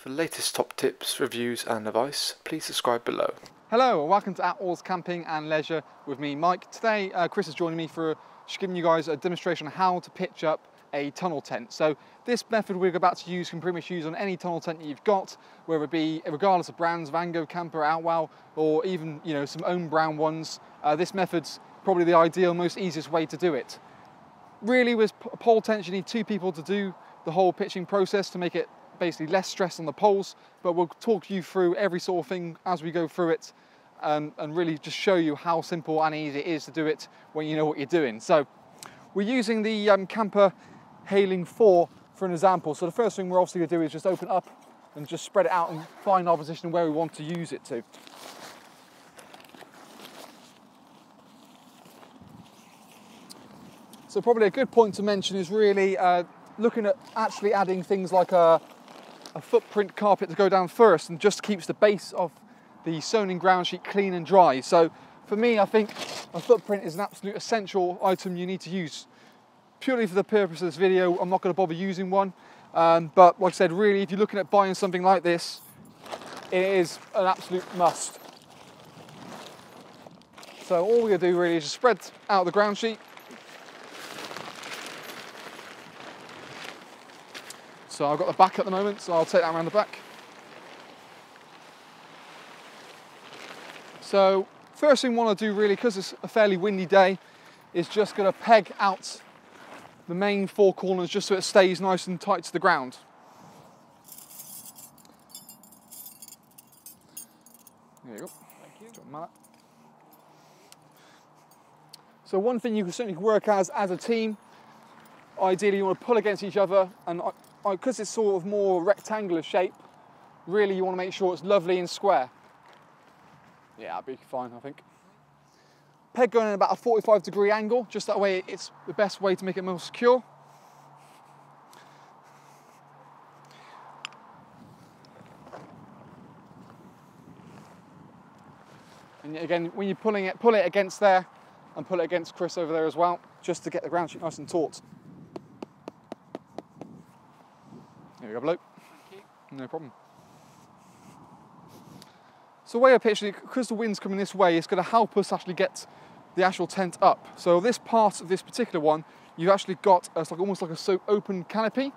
For the latest top tips, reviews and advice, please subscribe below. Hello and welcome to Attwoolls Camping and Leisure with me, Mike. Today, uh, Chris is joining me for giving you guys a demonstration on how to pitch up a tunnel tent. So this method we're about to use can pretty much use on any tunnel tent you've got, whether it be regardless of brands, Vango, Kampa, Outwell, or even you know some own brown ones. Uh, this method's probably the ideal, most easiest way to do it. Really, with pole tents, you need two people to do the whole pitching process to make it basically less stress on the poles, but we'll talk you through every sort of thing as we go through it um, and really just show you how simple and easy it is to do it when you know what you're doing. So we're using the um, Kampa Hayling 4 for an example. So the first thing we're obviously gonna do is just open up and just spread it out and find our position where we want to use it to. So probably a good point to mention is really uh, looking at actually adding things like a a footprint carpet to go down first and just keeps the base of the sewn in ground sheet clean and dry. So for me, I think a footprint is an absolute essential item you need to use. Purely for the purpose of this video, I'm not gonna bother using one. Um, but like I said, really, if you're looking at buying something like this, it is an absolute must. So all we're gonna do really is just spread out the ground sheet So I've got the back at the moment, so I'll take that around the back. So first thing I want to do really, because it's a fairly windy day, is just going to peg out the main four corners just so it stays nice and tight to the ground. There you go. Thank you. So one thing you can certainly work as as a team, ideally you want to pull against each other and uh, Oh, because it's sort of more rectangular shape, really you want to make sure it's lovely and square. Yeah, that'd be fine, I think. Peg going in about a 45 degree angle, just that way it's the best way to make it more secure. And again, when you're pulling it, pull it against there and pull it against Chris over there as well, just to get the ground sheet nice and taut. There we go, bloke. No problem. So way up actually, because the wind's coming this way, it's going to help us actually get the actual tent up. So this part of this particular one, you've actually got a, it's like almost like a so open canopy.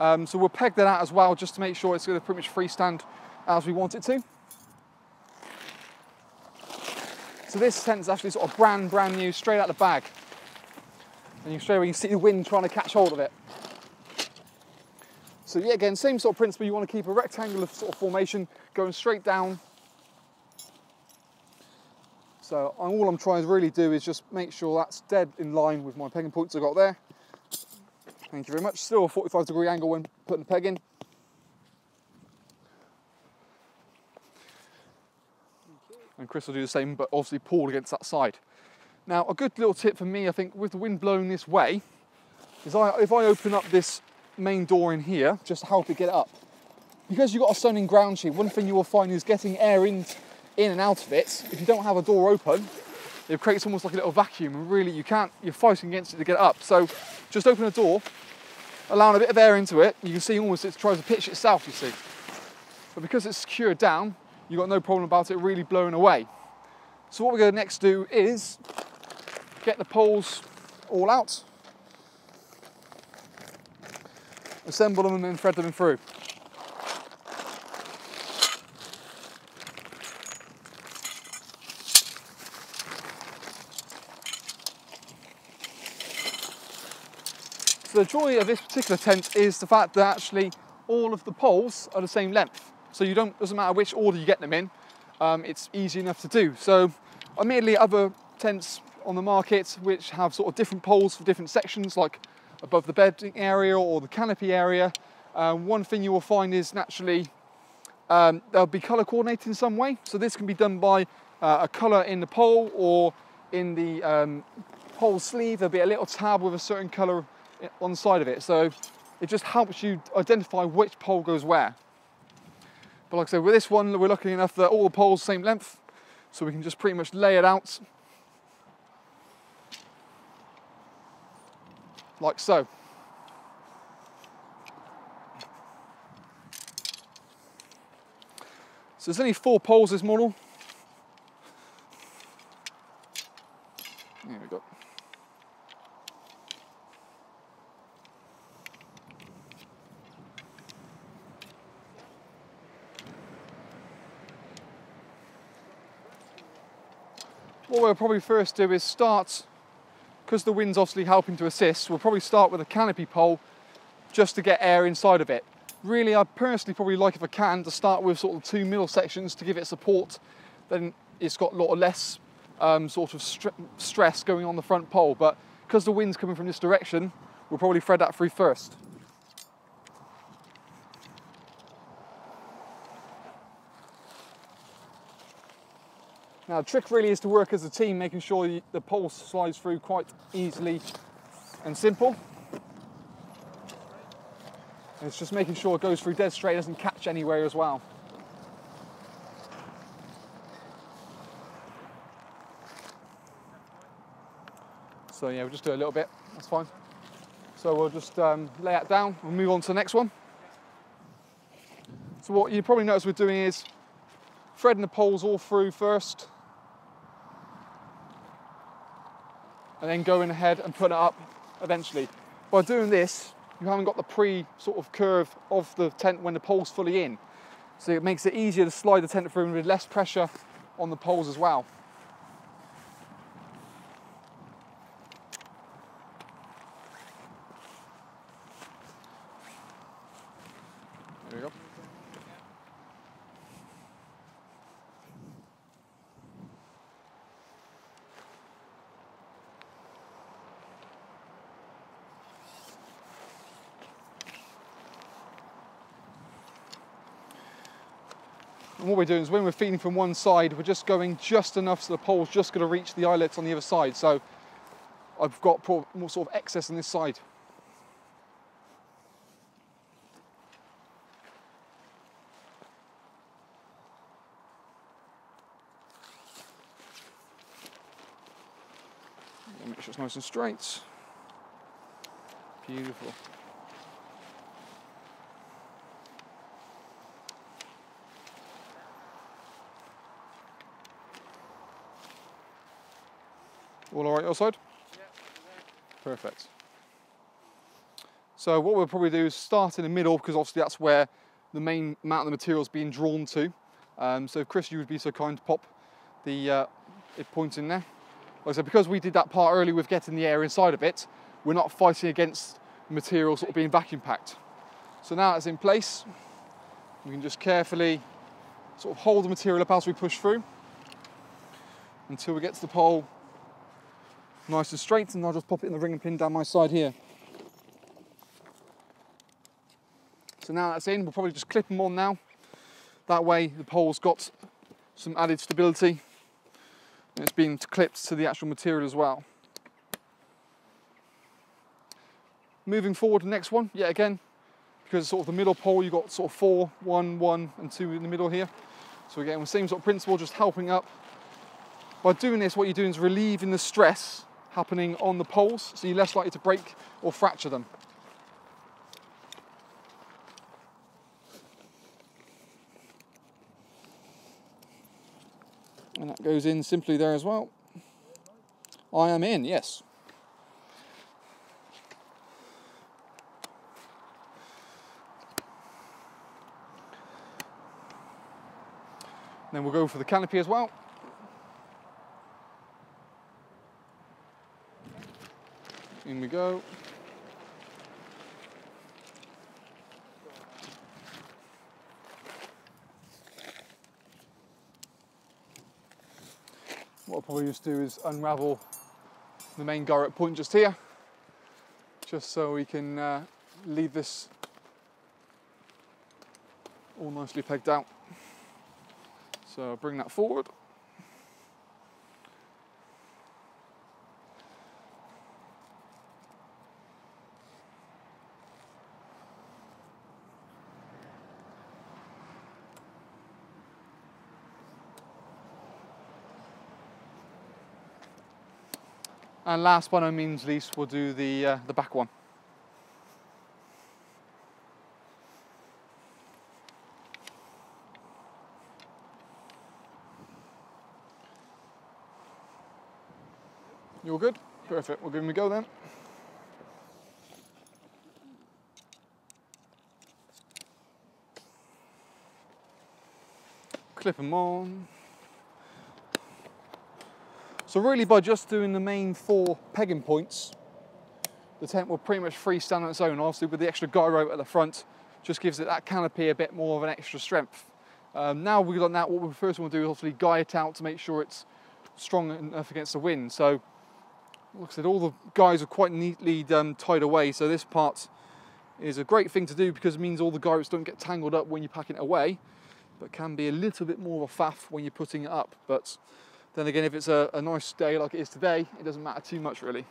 Um, so we'll peg that out as well, just to make sure it's going to pretty much freestand as we want it to. So this tent is actually sort of brand, brand new, straight out of the bag. And you straight away you can see the wind trying to catch hold of it. So yeah, again, same sort of principle. You want to keep a rectangular sort of formation going straight down. So all I'm trying to really do is just make sure that's dead in line with my pegging points I got there. Thank you very much. Still a 45 degree angle when putting the peg in. And Chris will do the same, but obviously pulled against that side. Now, a good little tip for me, I think, with the wind blowing this way, is I, if I open up this main door in here just to help it get up. Because you've got a sewn ground sheet, one thing you will find is getting air in, in and out of it. If you don't have a door open, it creates almost like a little vacuum and really you can't, you're fighting against it to get up. So just open a door, allowing a bit of air into it, you can see almost it tries to pitch itself, you see. But because it's secured down, you've got no problem about it really blowing away. So what we're going to next do is get the poles all out assemble them and thread them through. So the joy of this particular tent is the fact that actually all of the poles are the same length. So you don't, doesn't matter which order you get them in, um, it's easy enough to do. So admittedly other tents on the market which have sort of different poles for different sections like above the bedding area or the canopy area. Um, one thing you will find is naturally um, they'll be color coordinated in some way. So this can be done by uh, a color in the pole or in the um, pole sleeve. There'll be a little tab with a certain color on the side of it. So it just helps you identify which pole goes where. But like I said, with this one, we're lucky enough that all the poles same length, so we can just pretty much lay it out like so. So there's only four poles this model. There we go. What we'll probably first do is start, because the wind's obviously helping to assist, we'll probably start with a canopy pole just to get air inside of it. Really, I personally probably like if I can to start with sort of two middle sections to give it support. Then it's got a lot less um, sort of stress going on the front pole. But because the wind's coming from this direction, we'll probably thread that through first. Now the trick really is to work as a team, making sure the pole slides through quite easily and simple. And it's just making sure it goes through dead straight, doesn't catch anywhere as well. So yeah, we'll just do a little bit, that's fine. So we'll just um, lay that down, we'll move on to the next one. So what you probably notice we're doing is threading the poles all through first, and then going ahead and putting it up eventually. By doing this, you haven't got the pre sort of curve of the tent when the pole's fully in. So it makes it easier to slide the tent through with less pressure on the poles as well. And what we're doing is when we're feeding from one side, we're just going just enough so the pole's just going to reach the eyelets on the other side. So I've got more sort of excess on this side. Make sure it's nice and straight. Beautiful. All all right your side? Yeah. Perfect. So what we'll probably do is start in the middle because obviously that's where the main amount of the material is being drawn to. Um, so Chris, you would be so kind to pop the uh, point in there. Like I said, because we did that part early with getting the air inside of it, we're not fighting against material sort of being vacuum packed. So now it's in place, we can just carefully sort of hold the material up as we push through until we get to the pole nice and straight and I'll just pop it in the ring and pin down my side here. So now that's in, we'll probably just clip them on now. That way the pole's got some added stability and it's been clipped to the actual material as well. Moving forward, the next one, yet again, because sort of the middle pole, you've got sort of four, one, one, and two in the middle here. So again, the same sort of principle, just helping up. By doing this, what you're doing is relieving the stress happening on the poles, so you're less likely to break or fracture them. And that goes in simply there as well. I am in, yes. then we'll go for the canopy as well. In we go. What I'll probably just do is unravel the main garret point just here, just so we can uh, leave this all nicely pegged out. So bring that forward. And last but no means least, we'll do the, uh, the back one. You all good? Perfect, we'll give him a go then. Clip them on. So really by just doing the main four pegging points, the tent will pretty much freestand on its own. Obviously with the extra guy rope at the front, just gives it that canopy a bit more of an extra strength. Um, now we've done that, what we first want to do is obviously guy it out to make sure it's strong enough against the wind. So, like I said, all the guys are quite neatly um, tied away. So this part is a great thing to do because it means all the guy ropes don't get tangled up when you're packing it away, but can be a little bit more of a faff when you're putting it up. But then again, if it's a, a nice day like it is today, it doesn't matter too much really.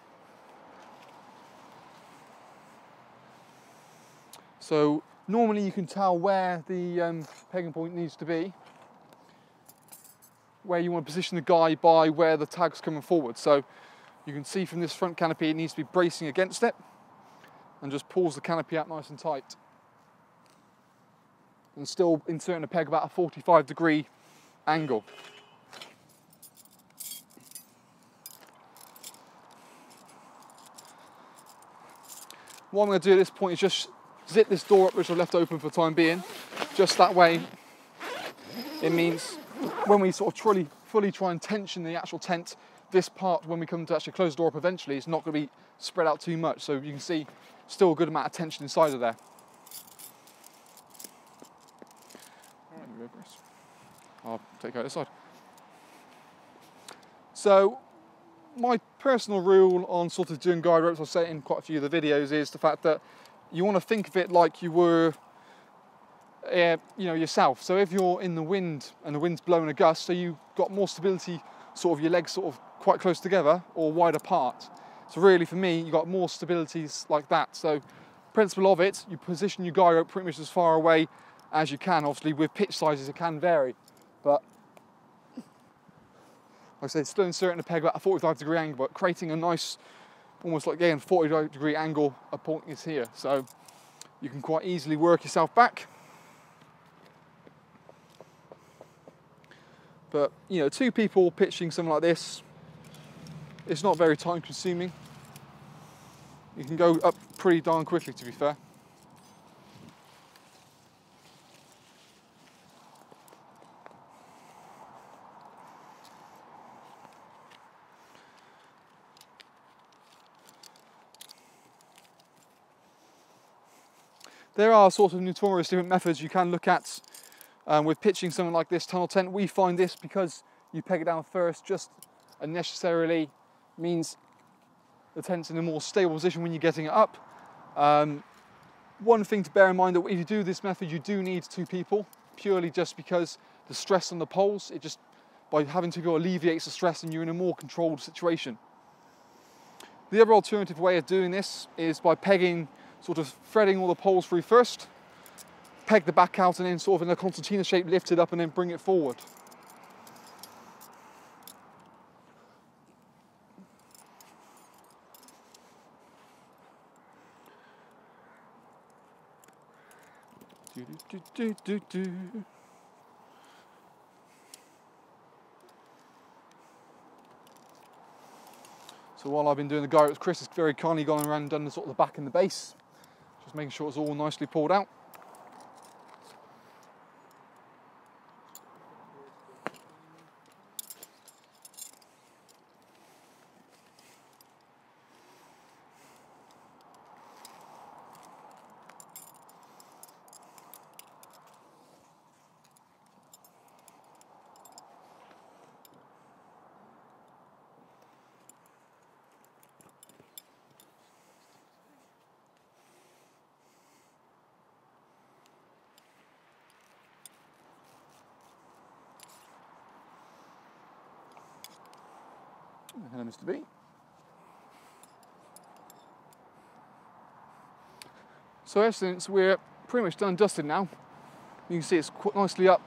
So normally you can tell where the um, pegging point needs to be, where you want to position the guy by where the tag's coming forward. So you can see from this front canopy it needs to be bracing against it and just pulls the canopy out nice and tight. And still inserting the peg about a 45 degree angle. What I'm going to do at this point is just zip this door up which I've left open for the time being. Just that way it means when we sort of truly, fully try and tension the actual tent, this part when we come to actually close the door up eventually it's not going to be spread out too much so you can see still a good amount of tension inside of there. I'll take out this side. So my personal rule on sort of doing guide ropes, I've said in quite a few of the videos, is the fact that you want to think of it like you were, uh, you know, yourself. So if you're in the wind and the wind's blowing a gust, so you've got more stability, sort of your legs sort of quite close together or wide apart. So really for me, you got more stabilities like that. So principle of it, you position your guide rope pretty much as far away as you can. Obviously with pitch sizes, it can vary, but like I said, still inserting the peg about a 45 degree angle, but creating a nice, almost like again, 45 degree angle a point is here. So you can quite easily work yourself back. But you know, two people pitching something like this, it's not very time consuming. You can go up pretty darn quickly to be fair. There are sort of notorious different methods you can look at um, with pitching something like this tunnel tent. We find this because you peg it down first just unnecessarily means the tent's in a more stable position when you're getting it up. Um, one thing to bear in mind that if you do this method, you do need two people, purely just because the stress on the poles, it just, by having two people alleviates the stress and you're in a more controlled situation. The other alternative way of doing this is by pegging sort of threading all the poles through first, peg the back out and then sort of in a concertina shape lift it up and then bring it forward. Do, do, do, do, do. So while I've been doing the guy, Chris has very kindly gone around and done the sort of the back and the base. Just making sure it's all nicely pulled out. Hello, Mr. B. So essence, we're pretty much done dusted now. You can see it's quite nicely up.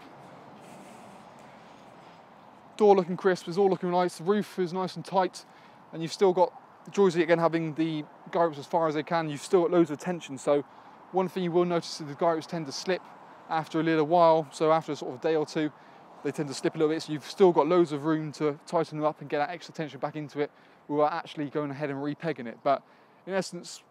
Door looking crisp, it's all looking nice. The roof is nice and tight, and you've still got of again having the guy ropes as far as they can. You've still got loads of tension. So one thing you will notice is the guy ropes tend to slip after a little while. So after a sort of a day or two, they tend to slip a little bit, so you've still got loads of room to tighten them up and get that extra tension back into it were actually going ahead and repegging it. But in essence,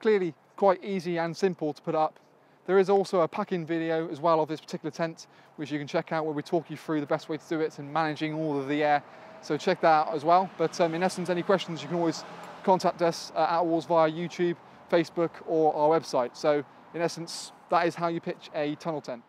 clearly quite easy and simple to put up. There is also a packing video as well of this particular tent, which you can check out where we talk you through the best way to do it and managing all of the air. So check that out as well. But um, in essence, any questions, you can always contact us at Attwoolls via YouTube, Facebook, or our website. So in essence, that is how you pitch a tunnel tent.